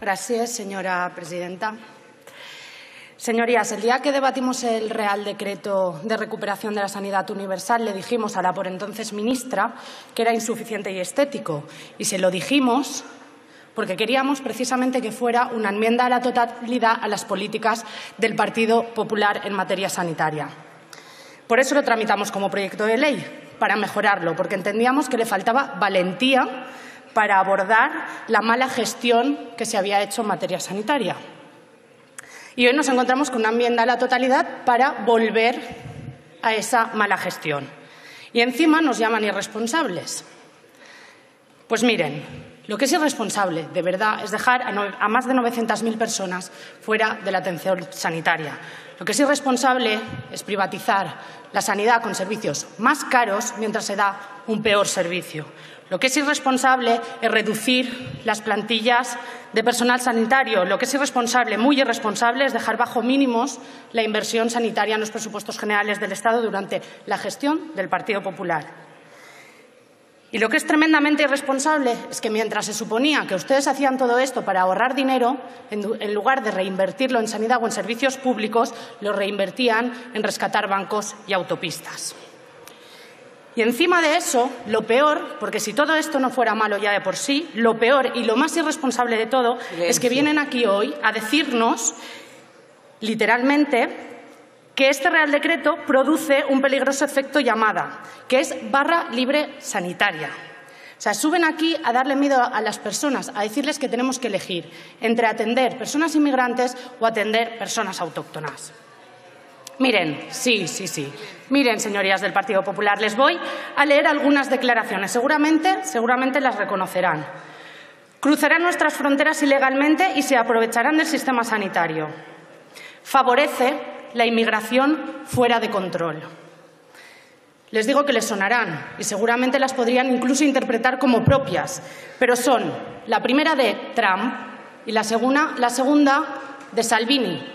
Gracias, señora presidenta. Señorías, el día que debatimos el Real Decreto de Recuperación de la Sanidad Universal, le dijimos a la por entonces ministra que era insuficiente y estético. Y se lo dijimos porque queríamos precisamente que fuera una enmienda a la totalidad a las políticas del Partido Popular en materia sanitaria. Por eso lo tramitamos como proyecto de ley, para mejorarlo, porque entendíamos que le faltaba valentía para abordar la mala gestión que se había hecho en materia sanitaria. Y hoy nos encontramos con una enmienda a la totalidad para volver a esa mala gestión. Y encima nos llaman irresponsables. Pues miren, lo que es irresponsable, de verdad, es dejar a, más de 900.000 personas fuera de la atención sanitaria. Lo que es irresponsable es privatizar la sanidad con servicios más caros mientras se da un peor servicio. Lo que es irresponsable es reducir las plantillas de personal sanitario. Lo que es irresponsable, muy irresponsable, es dejar bajo mínimos la inversión sanitaria en los presupuestos generales del Estado durante la gestión del Partido Popular. Y lo que es tremendamente irresponsable es que mientras se suponía que ustedes hacían todo esto para ahorrar dinero, en lugar de reinvertirlo en sanidad o en servicios públicos, lo reinvertían en rescatar bancos y autopistas. Y encima de eso, lo peor, porque si todo esto no fuera malo ya de por sí, lo peor y lo más irresponsable de todo es que vienen aquí hoy a decirnos, literalmente, que este Real Decreto produce un peligroso efecto llamada, que es barra libre sanitaria. O sea, suben aquí a darle miedo a las personas, a decirles que tenemos que elegir entre atender personas inmigrantes o atender personas autóctonas. Miren, sí, sí, sí. Miren, señorías del Partido Popular, les voy a leer algunas declaraciones. Seguramente, seguramente las reconocerán. Cruzarán nuestras fronteras ilegalmente y se aprovecharán del sistema sanitario. Favorece la inmigración fuera de control. Les digo que les sonarán y seguramente las podrían incluso interpretar como propias, pero son la primera de Trump y la segunda, la segunda de Salvini,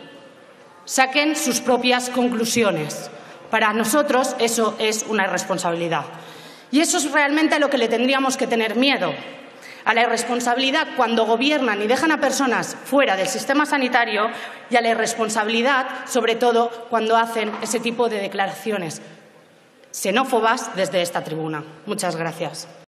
saquen sus propias conclusiones. Para nosotros eso es una irresponsabilidad. Y eso es realmente a lo que le tendríamos que tener miedo, a la irresponsabilidad cuando gobiernan y dejan a personas fuera del sistema sanitario y a la irresponsabilidad, sobre todo, cuando hacen ese tipo de declaraciones xenófobas desde esta tribuna. Muchas gracias.